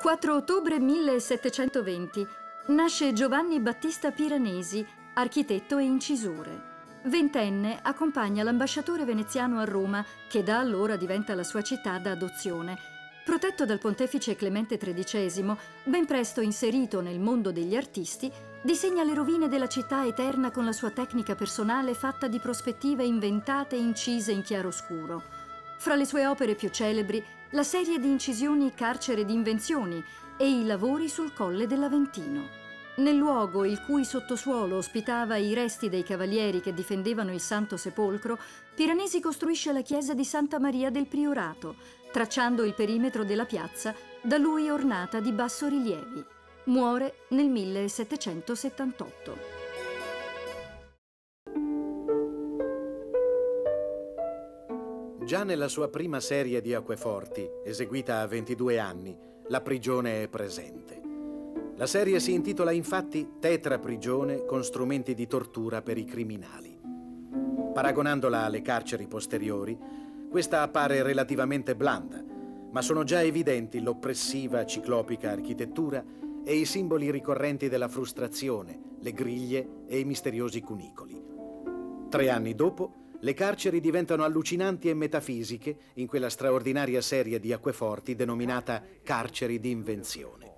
4 ottobre 1720 nasce Giovanni Battista Piranesi, architetto e incisore. Ventenne accompagna l'ambasciatore veneziano a Roma, che da allora diventa la sua città d'adozione. Protetto dal pontefice Clemente XIII, ben presto inserito nel mondo degli artisti, disegna le rovine della città eterna con la sua tecnica personale fatta di prospettive inventate e incise in chiaroscuro. Fra le sue opere più celebri, la serie di incisioni Carcere di invenzioni e i lavori sul Colle dell'Aventino. Nel luogo il cui sottosuolo ospitava i resti dei cavalieri che difendevano il Santo Sepolcro, Piranesi costruisce la chiesa di Santa Maria del Priorato, tracciando il perimetro della piazza, da lui ornata di bassorilievi. Muore nel 1778. Già nella sua prima serie di acqueforti, eseguita a 22 anni, la prigione è presente. La serie si intitola infatti Tetra prigione con strumenti di tortura per i criminali. Paragonandola alle carceri posteriori, questa appare relativamente blanda, ma sono già evidenti l'oppressiva ciclopica architettura e i simboli ricorrenti della frustrazione, le griglie e i misteriosi cunicoli. Tre anni dopo, le carceri diventano allucinanti e metafisiche in quella straordinaria serie di acqueforti denominata carceri di invenzione.